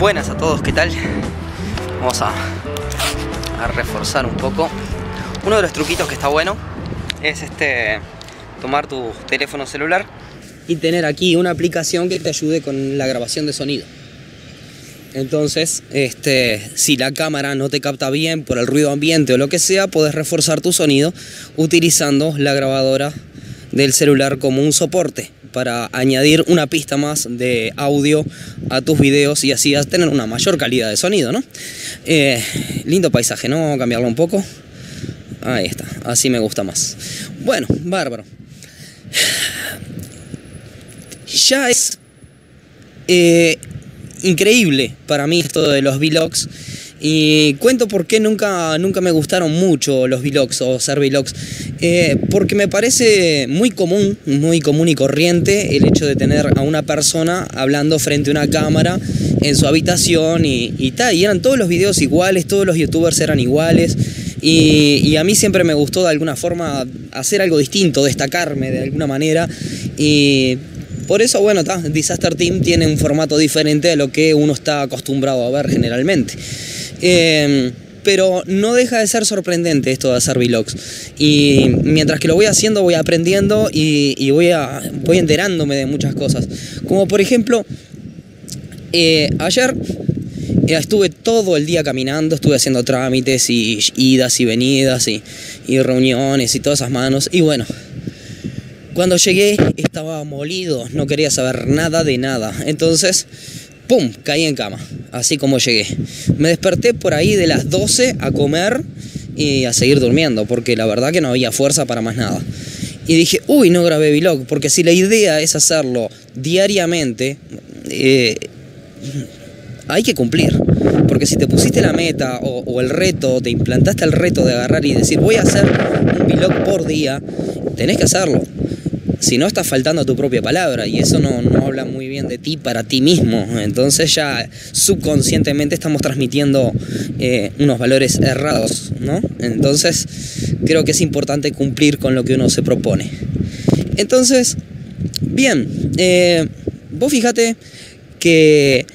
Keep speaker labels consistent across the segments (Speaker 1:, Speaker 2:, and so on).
Speaker 1: Buenas a todos, ¿qué tal? Vamos a, reforzar un poco. Uno de los truquitos que está bueno es este tomar tu teléfono celular y tener aquí una aplicación que te ayude con la grabación de sonido. Entonces, este, si la cámara no te capta bien por el ruido ambiente o lo que sea, puedes reforzar tu sonido utilizando la grabadora del celular como un soporte para añadir una pista más de audio a tus videos y así tener una mayor calidad de sonido, ¿no? Eh, lindo paisaje, ¿no? Vamos a cambiarlo un poco. Ahí está, así me gusta más. Bueno, bárbaro. Ya es eh, increíble para mí esto de los vlogs. Y cuento por qué nunca, nunca me gustaron mucho los vlogs o ser vlogs. Eh, porque me parece muy común, muy común y corriente el hecho de tener a una persona hablando frente a una cámara en su habitación y, tal. Y eran todos los videos iguales, todos los youtubers eran iguales. Y, a mí siempre me gustó de alguna forma hacer algo distinto, destacarme de alguna manera. Y por eso, bueno, Disaster Team tiene un formato diferente a lo que uno está acostumbrado a ver generalmente. Eh, pero no deja de ser sorprendente esto de hacer vlogs. Y mientras que lo voy haciendo, voy aprendiendo y, voy, voy enterándome de muchas cosas. Como por ejemplo, eh, ayer eh, estuve todo el día caminando, estuve haciendo trámites y idas y venidas y, y reuniones y todas esas manos. Y bueno, cuando llegué estaba molido, no quería saber nada de nada. Entonces, ¡pum!, caí en cama, así como llegué. Me desperté por ahí de las 12 a comer y a seguir durmiendo, porque la verdad que no había fuerza para más nada. Y dije, uy, no grabé vlog, porque si la idea es hacerlo diariamente, eh, hay que cumplir. Porque si te pusiste la meta o, o, el reto, te implantaste el reto de agarrar y decir, voy a hacer un vlog por día, tenés que hacerlo si no estás faltando a tu propia palabra y eso no, no, habla muy bien de ti para ti mismo. Entonces ya subconscientemente estamos transmitiendo eh, unos valores errados, ¿no? Entonces creo que es importante cumplir con lo que uno se propone. Entonces, bien, eh, vos fíjate que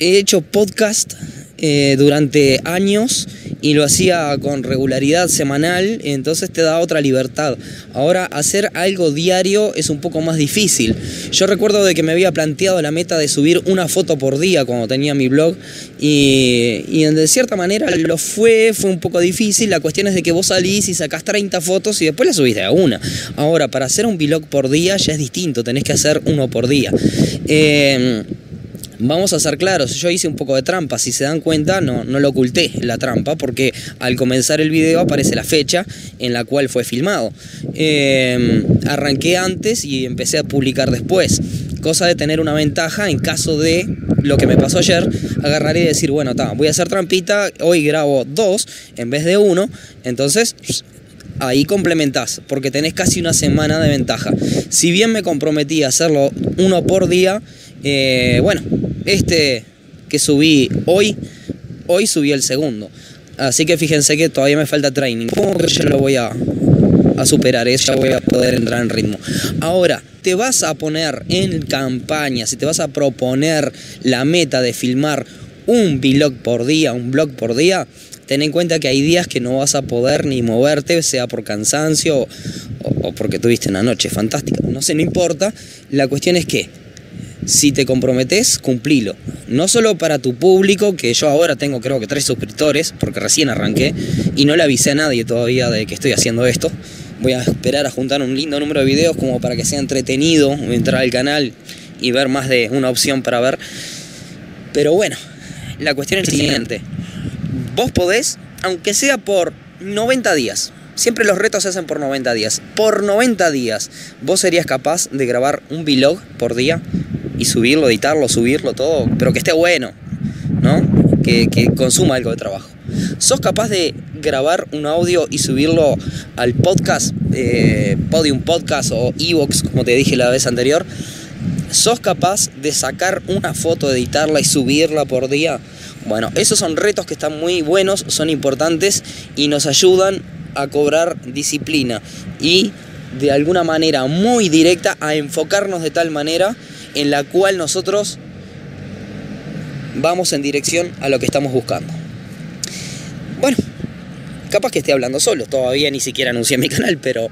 Speaker 1: he hecho podcast eh, durante años y lo hacía con regularidad semanal, entonces te da otra libertad. Ahora hacer algo diario es un poco más difícil. Yo recuerdo de que me había planteado la meta de subir una foto por día cuando tenía mi blog y, y de cierta manera lo fue, fue un poco difícil. La cuestión es de que vos salís y sacás 30 fotos y después las subís a una. Ahora, para hacer un blog por día ya es distinto, tenés que hacer uno por día. Eh, Vamos a ser claros, yo hice un poco de trampa, si se dan cuenta no, no lo oculté la trampa porque al comenzar el video aparece la fecha en la cual fue filmado. Eh, arranqué antes y empecé a publicar después, cosa de tener una ventaja en caso de lo que me pasó ayer, agarrar y decir, bueno, voy a hacer trampita, hoy grabo dos en vez de uno, entonces ahí complementás, porque tenés casi una semana de ventaja. Si bien me comprometí a hacerlo uno por día, eh, bueno, este que subí hoy, hoy subí el segundo. Así que fíjense que todavía me falta training. ¿Cómo que yo lo voy a, superar? Eso ya voy a poder entrar en ritmo. Ahora, te vas a poner en campaña, si te vas a proponer la meta de filmar un vlog por día, un blog por día, ten en cuenta que hay días que no vas a poder ni moverte, sea por cansancio o, porque tuviste una noche fantástica. No sé, no importa. La cuestión es que si te comprometes, cumplilo. No solo para tu público, que yo ahora tengo creo que tres suscriptores, porque recién arranqué, y no le avisé a nadie todavía de que estoy haciendo esto. Voy a esperar a juntar un lindo número de videos como para que sea entretenido entrar al canal y ver más de una opción para ver. Pero bueno, la cuestión es la siguiente. Vos podés, aunque sea por 90 días, Siempre los retos se hacen por 90 días. Por 90 días, ¿vos serías capaz de grabar un vlog por día? Y subirlo, editarlo, subirlo, todo, pero que esté bueno, ¿no? Que, que, consuma algo de trabajo. ¿Sos capaz de grabar un audio y subirlo al podcast, eh, Podium Podcast o Evox, como te dije la vez anterior? ¿Sos capaz de sacar una foto, editarla y subirla por día? Bueno, esos son retos que están muy buenos, son importantes y nos ayudan a cobrar disciplina y de alguna manera muy directa a enfocarnos de tal manera en la cual nosotros vamos en dirección a lo que estamos buscando. Bueno, capaz que esté hablando solo, todavía ni siquiera anuncié mi canal, pero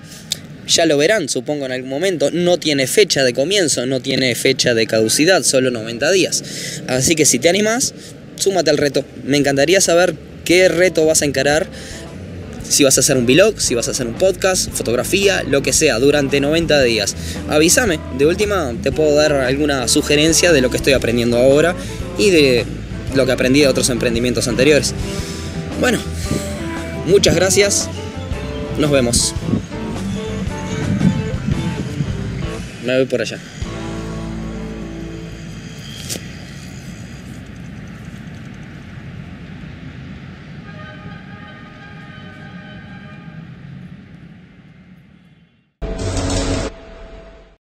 Speaker 1: ya lo verán, supongo en algún momento. No tiene fecha de comienzo, no tiene fecha de caducidad, solo 90 días. Así que si te animas, súmate al reto. Me encantaría saber qué reto vas a encarar. Si vas a hacer un vlog, si vas a hacer un podcast, fotografía, lo que sea, durante 90 días. Avísame, de última te puedo dar alguna sugerencia de lo que estoy aprendiendo ahora y de lo que aprendí de otros emprendimientos anteriores. Bueno, muchas gracias. Nos vemos. Me voy por allá.